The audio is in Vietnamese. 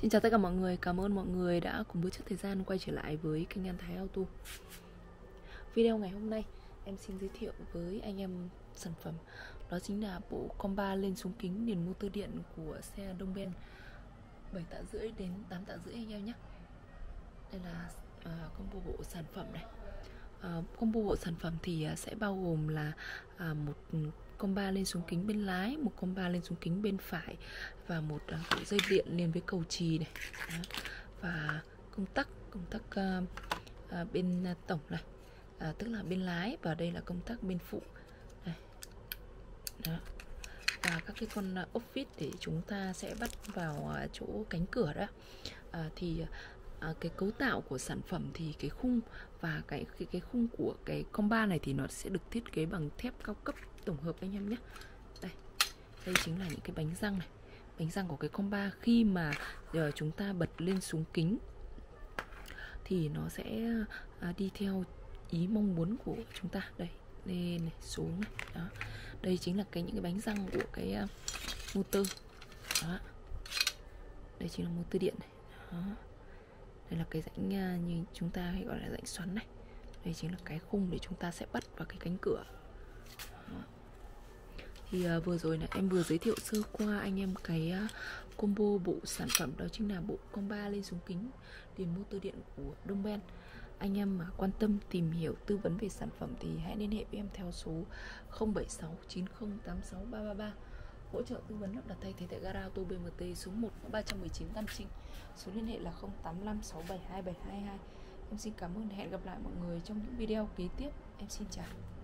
Xin chào tất cả mọi người, cảm ơn mọi người đã cùng bước trước thời gian quay trở lại với kênh An Thái Auto. Video ngày hôm nay em xin giới thiệu với anh em sản phẩm. Đó chính là bộ comba lên xuống kính điền motor điện của xe Đông Ben 7 tạ rưỡi đến 8 tạ rưỡi anh em nhé. Đây là à, uh, combo bộ sản phẩm này. À, uh, Combo bộ sản phẩm thì uh, sẽ bao gồm là uh, một comba lên xuống kính bên lái một comba lên xuống kính bên phải và một uh, dây điện liền với cầu trì này Đó. và công tắc công tắc uh, uh, bên uh, tổng này uh, tức là bên lái và đây là công tắc bên phụ đây. Đó. và các cái con uh, ốp vít để chúng ta sẽ bắt vào uh, chỗ cánh cửa đó uh, thì à, cái cấu tạo của sản phẩm thì cái khung và cái cái cái khung của cái comba này thì nó sẽ được thiết kế bằng thép cao cấp tổng hợp anh em nhé. Đây đây chính là những cái bánh răng này. Bánh răng của cái comba khi mà giờ chúng ta bật lên xuống kính thì nó sẽ à, đi theo ý mong muốn của chúng ta. Đây lên này xuống này, đó. Đây chính là cái, những cái bánh răng của cái à, motor. Đó. Đây chính là motor điện này. Đó. Đây là cái rãnh à, như chúng ta hay gọi là rãnh xoắn này. Đây chính là cái khung để chúng ta sẽ bắt vào cái cánh cửa. Đó thì uh, vừa rồi là em vừa giới thiệu sơ qua anh em cái uh, combo bộ sản phẩm đó chính là bộ comba lên xuống kính điền motor điện của Đông Ben anh em mà quan tâm tìm hiểu tư vấn về sản phẩm thì hãy liên hệ với em theo số 076 9086 333 hỗ trợ tư vấn lắp đặt thay thế tại gara auto BMT số 1 319 Tam Trinh số liên hệ là 085 672 722 em xin cảm ơn hẹn gặp lại mọi người trong những video kế tiếp. Em xin chào.